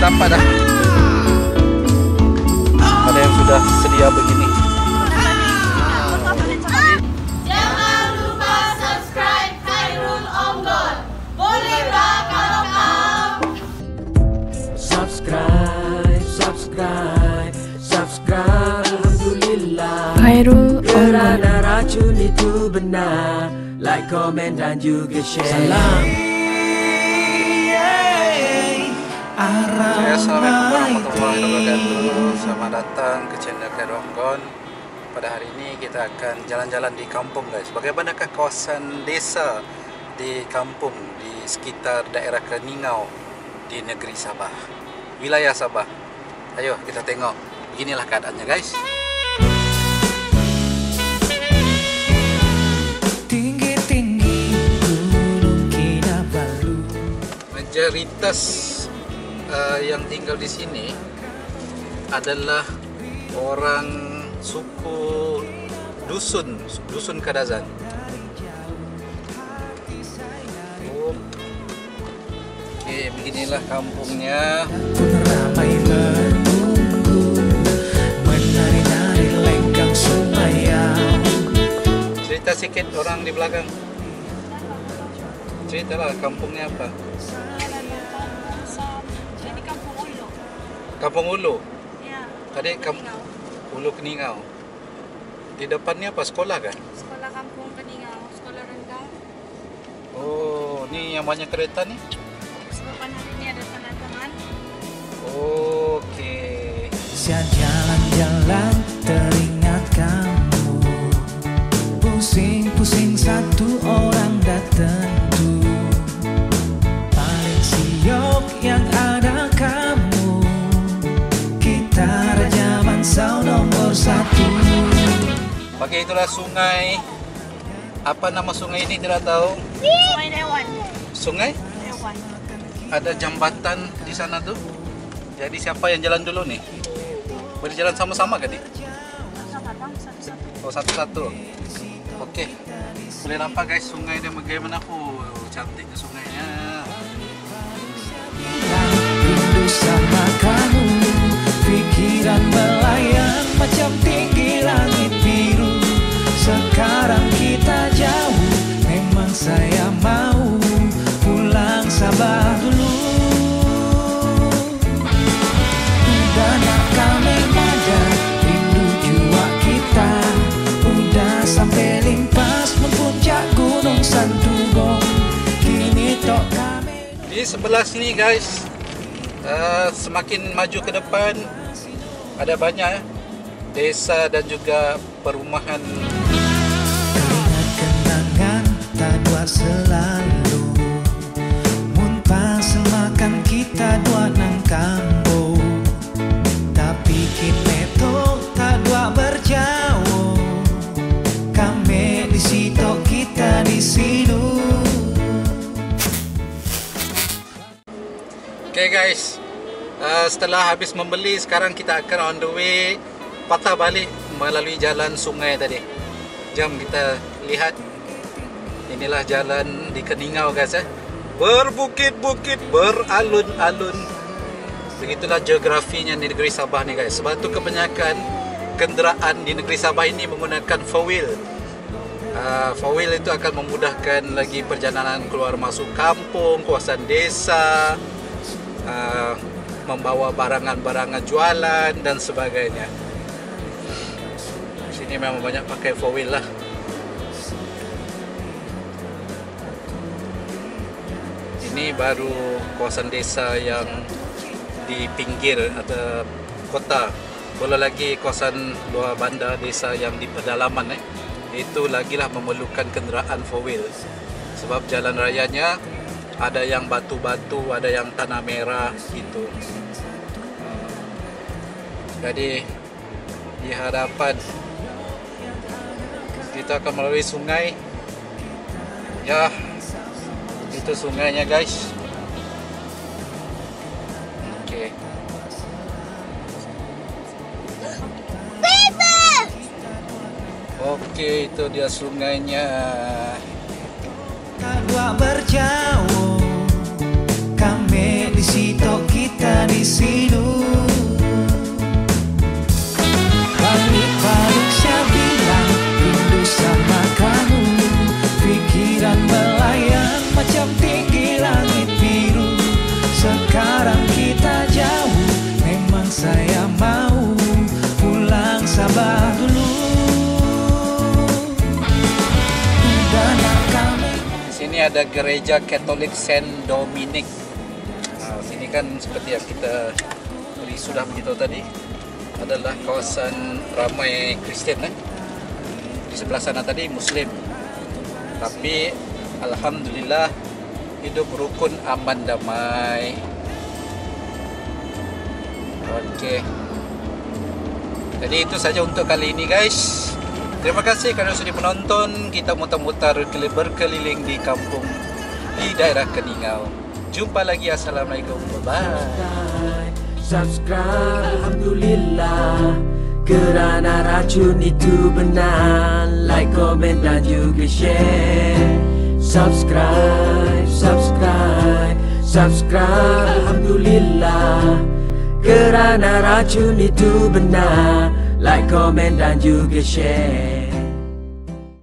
dapat dah. Ada yang sudah sedia begini. Jangan lupa subscribe Khairul Onggol. Boleh tak kalau kau subscribe, subscribe, subscribe. Alhamdulillah. Khairul Onggol Kerana racun itu benar. Like, komen dan juga share. Salam Saya Assalamualaikum warahmatullahi wabarakatuh. Selamat datang ke channel Keronggon. Pada hari ini kita akan jalan-jalan di kampung guys. Bagaimanakah kawasan desa di kampung di sekitar daerah Keningau di negeri Sabah, wilayah Sabah. Ayo kita tengok. Beginilah keadaannya guys. Tinggi-tinggi gunung Kinabalu Mayoritas uh, yang tinggal di sini adalah orang suku dusun, dusun Kadazan. Oh. Oke, beginilah kampungnya. Cerita sikit orang di belakang. Ceritalah kampungnya apa? Kampung Ulu. Ya. Tadi kam Ulu Keningau. Di depannya apa? Sekolah kan? Sekolah kampung Keningau, sekolah rendah. Oh, ni yang banyak kereta ni? Sebabkan hari ini ada penandaman. Okey. Saya jalan-jalan teringat kamu Pusing-pusing satu orang dah tentu Paling siok yang nomor satu Bagi itulah sungai. Apa nama sungai ini tidak tahu. Sungai Dewan. Sungai? Dewan. Ada jambatan di sana tuh. Jadi siapa yang jalan dulu nih? Boleh jalan sama-sama kan nih? Oh satu-satu. Okey. Boleh nampak guys sungai dia bagaimana? Oh cantiknya sungainya. Rindu sama kamu Pikiran melayang Di sebelah sini guys, uh, semakin maju ke depan ada banyak eh, desa dan juga perumahan. Kenangan tak dua selalu. Mun pas makan kita dua nang kambo Tapi kini to tak dua berjauh. Kami di situ kita di sini Okay guys, uh, setelah habis membeli sekarang kita akan on the way patah balik melalui jalan sungai tadi. Jom kita lihat. Inilah jalan di Keningau guys eh. Berbukit-bukit, beralun-alun. Begitulah geografinya di negeri Sabah ni guys. Sebab tu kebanyakan kenderaan di negeri Sabah ini menggunakan four wheel. Uh, four wheel itu akan memudahkan lagi perjalanan keluar masuk kampung, kawasan desa, uh, membawa barangan-barangan jualan dan sebagainya. Sini memang banyak pakai four wheel lah. Ini baru kawasan desa yang di pinggir atau kota. Belum lagi kawasan luar bandar desa yang di pedalaman eh. Itu lagilah memerlukan kenderaan four wheel. Sebab jalan rayanya ada yang batu-batu, ada yang tanah merah gitu. Jadi di hadapan kita akan melalui sungai. Ya, itu sungainya guys. Oke. Oke, itu dia sungainya. Tak berjauh di situ kita di sinu Langit bilang sama kamu. Pikiran melayang macam langit biru. Sekarang kita jauh Memang saya mau pulang sabar dulu. Sini ada gereja Katolik Saint Dominic. Kan seperti yang kita sudah beritahu tadi adalah kawasan ramai Kristen eh. Di sebelah sana tadi Muslim. Tapi alhamdulillah hidup rukun aman damai. Okey. Jadi itu saja untuk kali ini guys. Terima kasih kerana sudah menonton. Kita mutar-mutar keli- berkeliling di kampung di daerah Keningau. Jumpa lagi. Assalamualaikum. Bye-bye. Subscribe Alhamdulillah Kerana racun itu benar Like, komen dan juga share Subscribe, subscribe, subscribe Alhamdulillah Kerana racun itu benar Like, komen dan juga share